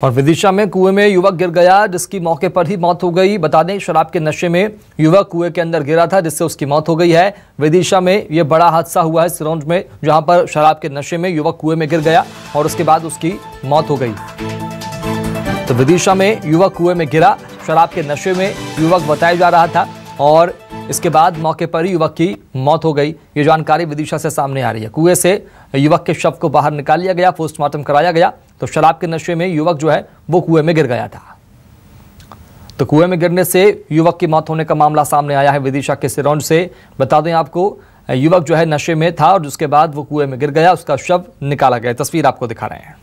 और विदिशा में कुएँ में युवक गिर गया, जिसकी मौके पर ही मौत हो गई। बता दें, शराब के नशे में युवक कुएँ के अंदर गिरा था, जिससे उसकी मौत हो गई है। विदिशा में यह बड़ा हादसा हुआ है सिरोंज में, जहाँ पर शराब के नशे में युवक कुएँ में गिर गया और उसके बाद उसकी मौत हो गई। तो विदिशा में युवक कुएँ में गिरा, शराब के नशे में युवक बताया जा रहा था और इसके बाद मौके पर ही युवक की मौत हो गई। ये जानकारी विदिशा से सामने आ रही है। कुएँ से युवक के शव को बाहर निकाल लिया गया, पोस्टमार्टम कराया गया तो शराब के नशे में युवक जो है, वो कुएँ में गिर गया था। तो कुएँ में गिरने से युवक की मौत होने का मामला सामने आया है विदिशा के सिरौंज से। बता दें आपको, युवक जो है नशे में था और उसके बाद वो कुएँ में गिर गया, उसका शव निकाला गया। तस्वीर आपको दिखा रहे हैं।